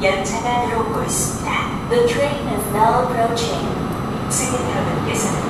들어오고 있습니다. The train is now approaching. 승객 여러분께서는